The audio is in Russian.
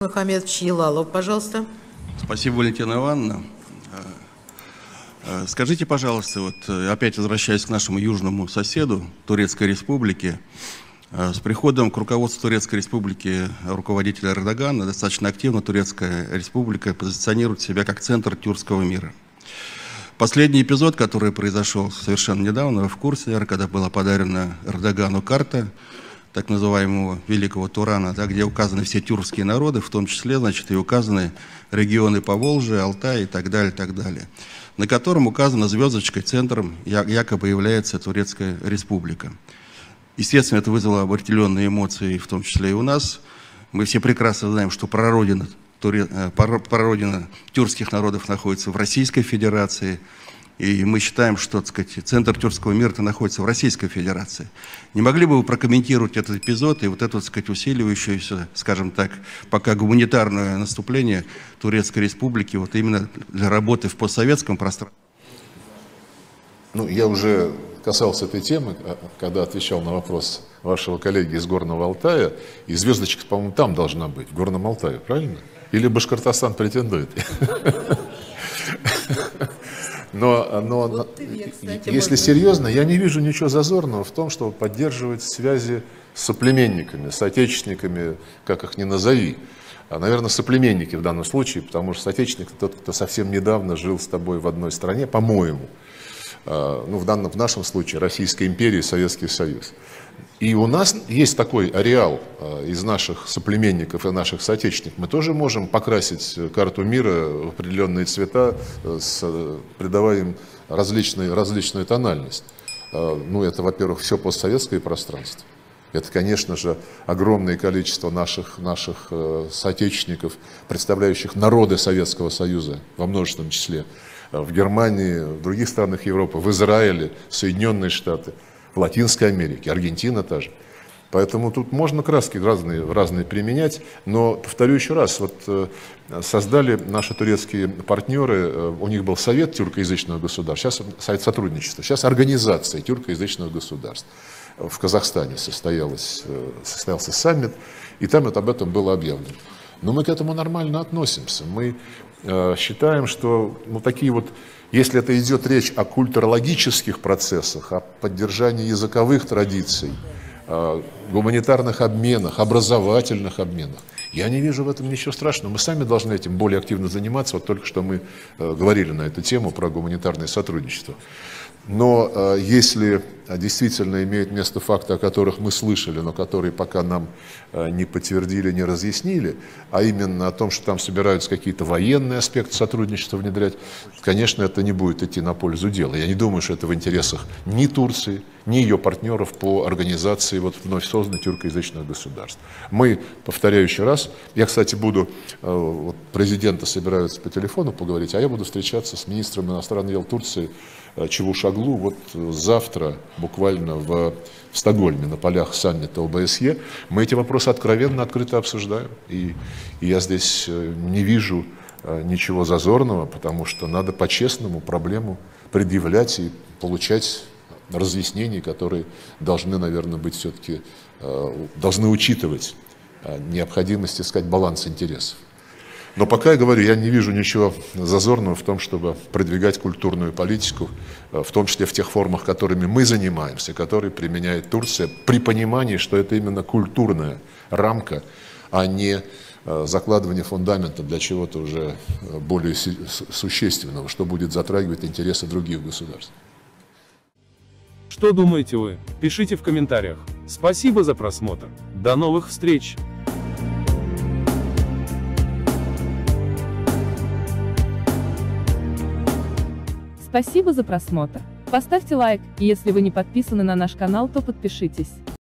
Мухаммед Чилалов, пожалуйста. Спасибо, Валентина Ивановна. Э, скажите, пожалуйста, вот э, опять возвращаясь к нашему южному соседу, Турецкой Республике, э, с приходом к руководству Турецкой Республики руководителя Эрдогана достаточно активно Турецкая Республика позиционирует себя как центр тюркского мира. Последний эпизод, который произошел совершенно недавно, в курсе, когда была подарена Эрдогану карта так называемого Великого Турана, да, где указаны все тюркские народы, в том числе, значит, и указаны регионы Поволжья, Алтай и так далее, так далее, на котором указана звездочкой центром якобы является Турецкая Республика. Естественно, это вызвало определенные эмоции, в том числе и у нас. Мы все прекрасно знаем, что прародина, э, прародина тюркских народов находится в Российской Федерации – и мы считаем, что так сказать, центр тюркского мира находится в Российской Федерации. Не могли бы вы прокомментировать этот эпизод и вот это, так сказать, усиливающееся, скажем так, пока гуманитарное наступление Турецкой Республики вот именно для работы в постсоветском пространстве? Ну, я уже касался этой темы, а, когда отвечал на вопрос вашего коллеги из Горного Алтая, и звездочка, по-моему, там должна быть, в Горном Алтае, правильно? Или Башкортостан претендует? Но, но вот тебе, кстати, если серьезно, я не вижу ничего зазорного в том, чтобы поддерживать связи с соплеменниками, с отечественниками, как их ни назови. А, наверное, соплеменники в данном случае, потому что соотечественник тот, кто совсем недавно жил с тобой в одной стране, по-моему. А, ну, в, данном, в нашем случае Российская империя и Советский Союз. И у нас есть такой ареал а, из наших соплеменников и наших соотечественников. Мы тоже можем покрасить карту мира в определенные цвета, э, придавая им различную, различную тональность. Ну, это, во-первых, все постсоветское пространство. Это, конечно же, огромное количество наших, наших э, соотечественников, представляющих народы Советского Союза во множественном числе. Э, в Германии, в других странах Европы, в Израиле, Соединенные Штаты – Латинской Америке, Аргентина та же. Поэтому тут можно краски разные, разные применять, но повторю еще раз, вот э, создали наши турецкие партнеры, э, у них был совет тюркоязычного государства, сейчас совет сотрудничества, сейчас организация тюркоязычного государства. В Казахстане состоялось, э, состоялся саммит, и там вот об этом было объявлено. Но мы к этому нормально относимся. Мы считаем, что ну, такие вот если это идет речь о культурологических процессах, о поддержании языковых традиций, гуманитарных обменах, образовательных обменах, я не вижу в этом ничего страшного. Мы сами должны этим более активно заниматься. Вот только что мы э, говорили на эту тему про гуманитарное сотрудничество. Но э, если действительно имеют место факты, о которых мы слышали, но которые пока нам э, не подтвердили, не разъяснили, а именно о том, что там собираются какие-то военные аспекты сотрудничества внедрять, конечно, это не будет идти на пользу дела. Я не думаю, что это в интересах ни Турции, ни ее партнеров по организации вот вновь созданных тюркоязычных государств. Мы, повторяю еще раз, я, кстати, буду, э, вот президента собираются по телефону поговорить, а я буду встречаться с министром иностранных дел Турции Э, Чевушаглу вот завтра, буквально в, в Стокгольме, на полях саммита ОБСЕ, мы эти вопросы откровенно, открыто обсуждаем. И, и я здесь э, не вижу ничего зазорного, потому что надо по-честному проблему предъявлять и получать разъяснения, которые должны, наверное, быть все-таки, должны учитывать необходимость искать баланс интересов. Но пока я говорю, я не вижу ничего зазорного в том, чтобы продвигать культурную политику, э, в том числе в тех формах, которыми мы занимаемся, которые применяет Турция, при понимании, что это именно культурная рамка, а не э, закладывание фундамента для чего-то уже э, более существенного, что будет затрагивать интересы других государств. Что думаете вы? Пишите в комментариях. Спасибо за просмотр. До новых встреч! Спасибо за просмотр. Поставьте лайк, и если вы не подписаны на наш канал, то подпишитесь.